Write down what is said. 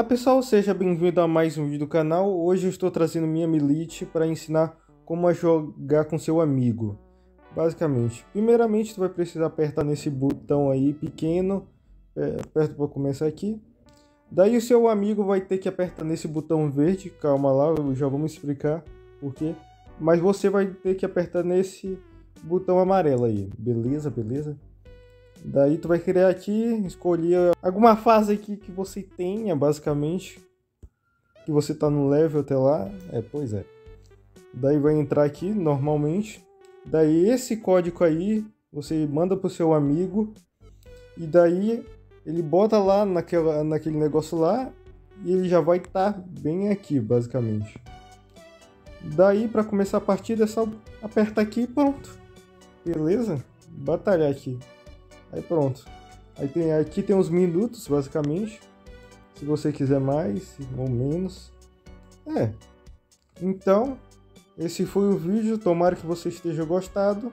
Olá pessoal, seja bem-vindo a mais um vídeo do canal. Hoje eu estou trazendo minha Milite para ensinar como a jogar com seu amigo. Basicamente, primeiramente tu vai precisar apertar nesse botão aí pequeno, é, aperta para começar aqui. Daí o seu amigo vai ter que apertar nesse botão verde, calma lá, eu já me explicar por quê. Mas você vai ter que apertar nesse botão amarelo aí, beleza, beleza? Daí tu vai criar aqui, escolher alguma fase aqui que você tenha, basicamente. Que você tá no level até lá. É, pois é. Daí vai entrar aqui normalmente. Daí esse código aí você manda pro seu amigo. E daí ele bota lá naquela, naquele negócio lá. E ele já vai estar tá bem aqui, basicamente. Daí para começar a partida é só apertar aqui e pronto. Beleza? Batalhar aqui. Aí pronto. Aí tem, aqui tem os minutos, basicamente. Se você quiser mais ou menos. É. Então, esse foi o vídeo. Tomara que você esteja gostado.